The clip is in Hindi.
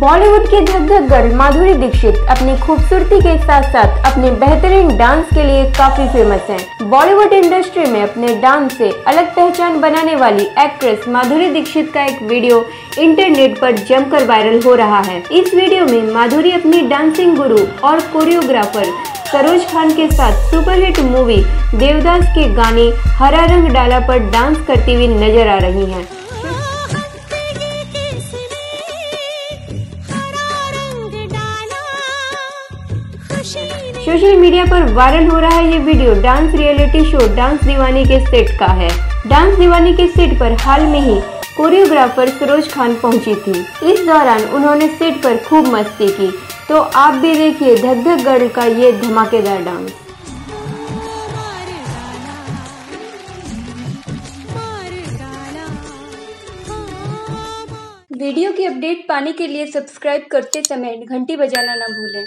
बॉलीवुड की धक गर्ल माधुरी दीक्षित अपनी खूबसूरती के साथ साथ अपने बेहतरीन डांस के लिए काफ़ी फ़ेमस हैं। बॉलीवुड इंडस्ट्री में अपने डांस से अलग पहचान बनाने वाली एक्ट्रेस माधुरी दीक्षित का एक वीडियो इंटरनेट पर जमकर वायरल हो रहा है। इस वीडियो में माधुरी अपनी डांसिंग गुरु और कोरियोग्राफर सरोज खान के साथ सुपरहिट मूवी देवदास के गाने हरा रंग डाला पर डांस करती हुई नज़र आ रही हैं। सोशल मीडिया पर वायरल हो रहा है ये video dance reality show dance Deewani के सेट का है। डांस दीवानी के सेट पर हाल में ही कोरियोग्राफर सरोज खान पहुँची थी। इस दौरान उन्होंने सेट पर खूब मस्ती की। तो आप भी देखिए धक धक गर्ल का ये धमाकेदार डांस वीडियो की अपडेट पाने के लिए सब्सक्राइब करते समय घंटी बजाना ना भूलें।